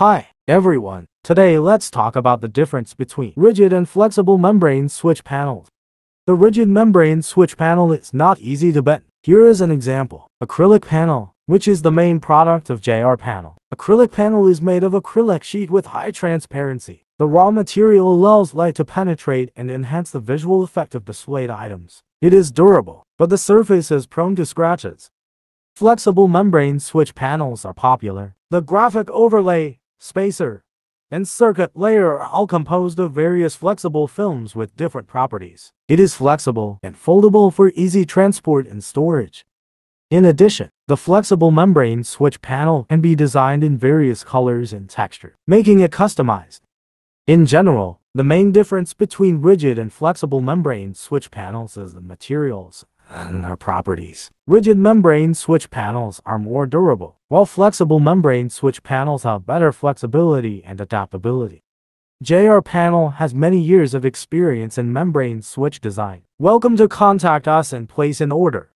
Hi, everyone. Today let's talk about the difference between rigid and flexible membrane switch panels. The rigid membrane switch panel is not easy to bend. Here is an example. Acrylic panel, which is the main product of JRPanel. Acrylic panel is made of acrylic sheet with high transparency. The raw material allows light to penetrate and enhance the visual effect of displayed items. It is durable, but the surface is prone to scratches. Flexible membrane switch panels are popular. The graphic overlay, spacer, and circuit layer are all composed of various flexible films with different properties. It is flexible and foldable for easy transport and storage. In addition, the flexible membrane switch panel can be designed in various colors and texture, making it customized. In general, the main difference between rigid and flexible membrane switch panels is the materials and their properties. Rigid membrane switch panels are more durable, while flexible membrane switch panels have better flexibility and adaptability. JRPanel has many years of experience in membrane switch design. Welcome to contact us and place an order.